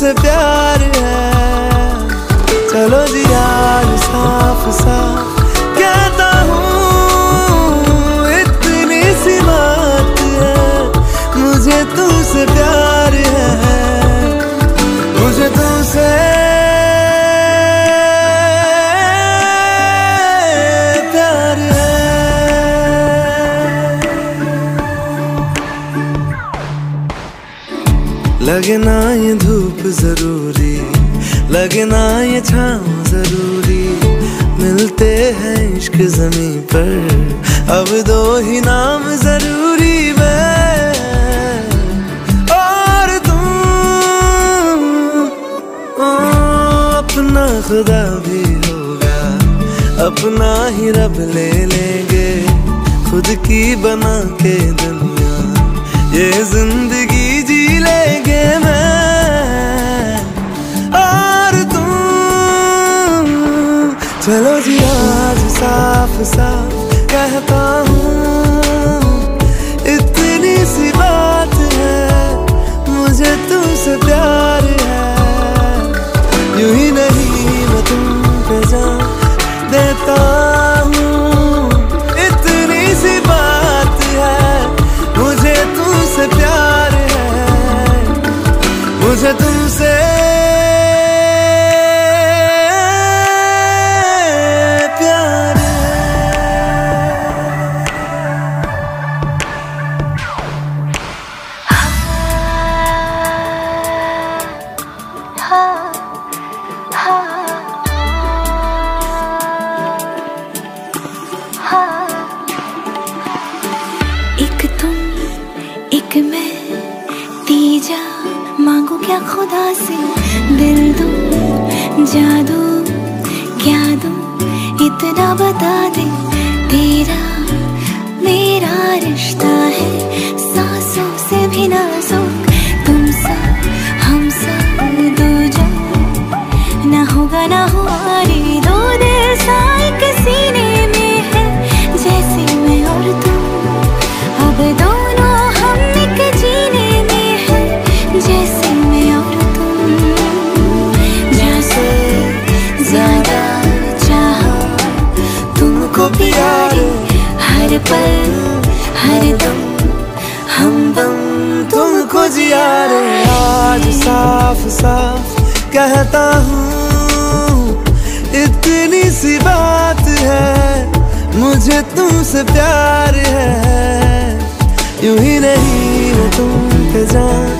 तुमसे प्यार है। लगे ना ये धूप ज़रूरी लगे ना ये छाँव ज़रूरी। मिलते हैं इश्क जमी पर अब दो ही नाम ज़रूरी मैं। और ओ, अपना खुदा भी होगा अपना ही रब ले लेंगे खुद की बना के दुनिया। ये ज़िंदगी क्या खुदा से दिल दो जादू क्या दो इतना बता दे। तुमको जिया रे, आज साफ़ साफ़ कहता हूँ, इतनी सी बात है, मुझे तुमसे प्यार है। यूँ ही नहीं मैं तुम पे जान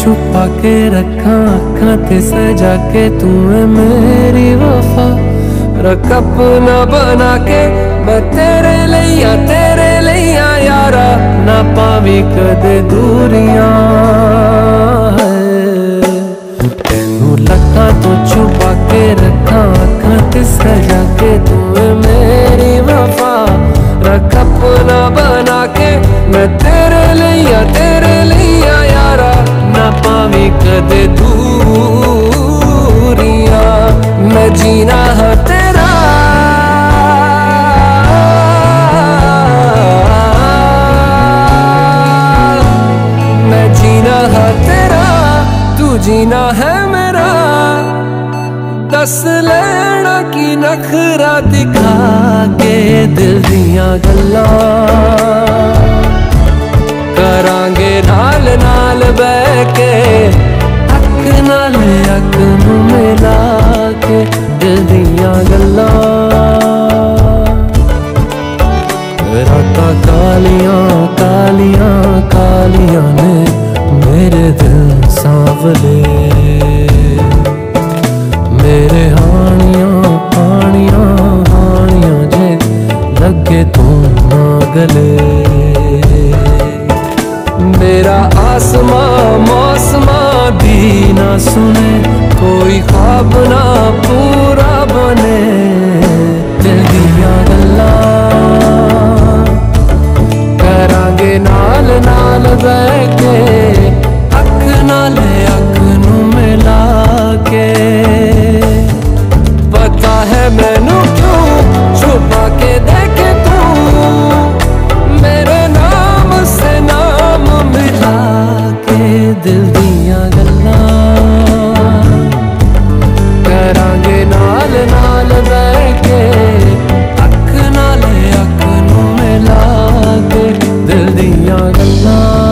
छुपा के रखा अखा ते सजा के तू है मेरी वफा। रख अपना बना के मैं तेरे लिया तेरे लिया यारा। ना पावी कदे दूरियाँ तो छुपा के रखा सजा के तू मेरी वफा। रख बना के मैं तेरे लिया तेरे कदे दूरियाँ, मैं जीना है तेरा। मैं जीना है तेरा, तू जीना है मेरा। दस लेना की नखरा दिखा के दिल दिया गल्ला। करांगे नाल नाल बह के नाल अकन मिला। सुने நாடெல்லாம்